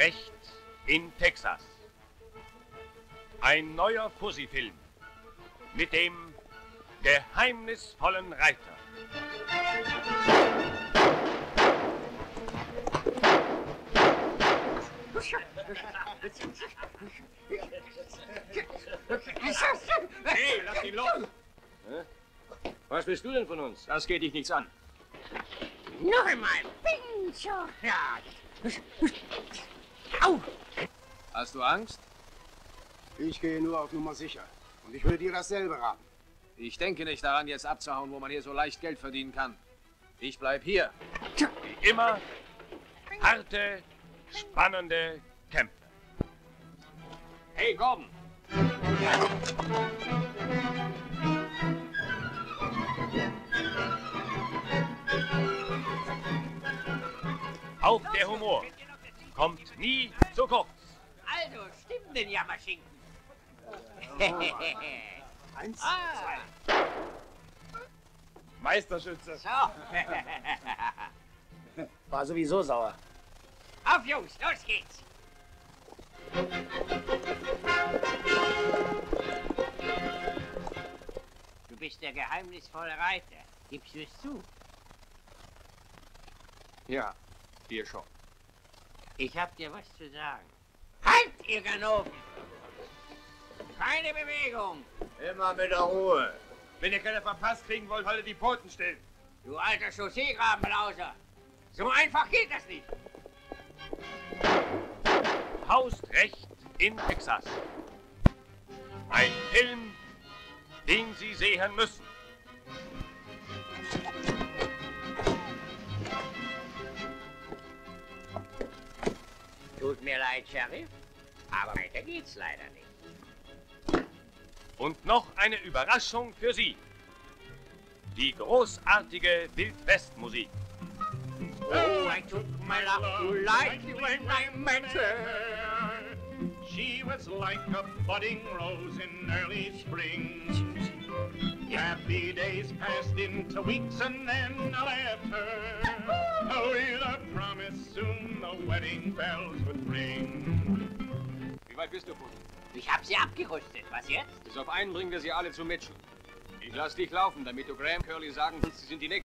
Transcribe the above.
Recht in Texas. Ein neuer Fuzzy-Film mit dem geheimnisvollen Reiter. Hey, lass ihn los! Was bist du denn von uns? Das geht dich nichts an. Noch einmal. Pincho. Ja. Au. Hast du Angst? Ich gehe nur auf Nummer sicher. Und ich würde dir dasselbe raten. Ich denke nicht daran, jetzt abzuhauen, wo man hier so leicht Geld verdienen kann. Ich bleib hier. Wie immer harte, spannende Kämpfe. Hey, Gordon! Auch der Humor kommt nie zu kurz. Also, stimmt denn Jammerschinken? Eins, ah, Meisterschütze. so. War sowieso sauer. Auf, Jungs, los geht's. Du bist der geheimnisvolle Reiter. Gibst du es zu? Ja, dir schon. Ich hab dir was zu sagen. Halt, ihr Ganoven! Keine Bewegung! Immer mit der Ruhe. Wenn ihr keine verpasst kriegen wollt, haltet die Pfoten still. Du alter Chausseegrabenlauser! So einfach geht das nicht! Haust recht in Texas. Ein Film, den Sie sehen müssen. Tut mir leid, Sheriff, aber weiter geht's leider nicht. Und noch eine Überraschung für Sie. Die großartige Wildwestmusik. Oh, I took my love to life when I met her. She was like a budding rose in early spring. Happy days passed into weeks and then I left her. With a promise soon the wedding bells would ring. Wie weit bist du, Pussy? Ich hab sie abgerüstet. Was jetzt? Bis auf einen bringen wir sie alle zu Mitchell. Ich lass dich laufen, damit du Graham Curly sagen kannst, sie sind die Nächsten.